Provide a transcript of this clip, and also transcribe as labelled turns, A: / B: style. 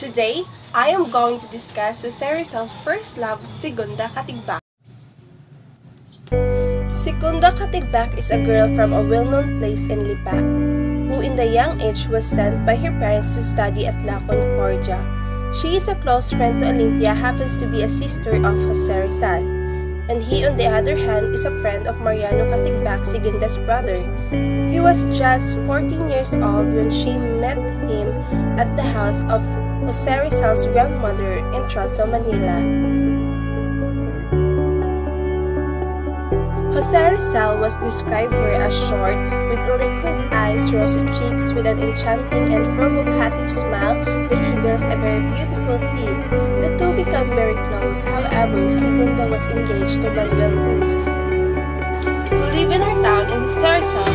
A: Today, I am going to discuss Jose Rizal's first love, Segunda Katigbak. Segunda Katigbak is a girl from a well-known place in Lipa, who in the young age was sent by her parents to study at La Concordia. She is a close friend to Olimpia, happens to be a sister of Jose Rizal. And he, on the other hand, is a friend of Mariano Katigbak, Segunda's brother. He was just 14 years old when she met at the house of Jose Rizal's grandmother in Trozo, Manila. Jose Rizal was described her as short, with eloquent eyes, rosy cheeks, with an enchanting and provocative smile that reveals a very beautiful teeth. The two become very close, however, Segunda was engaged to Manuel Cruz, who in her town in Rizal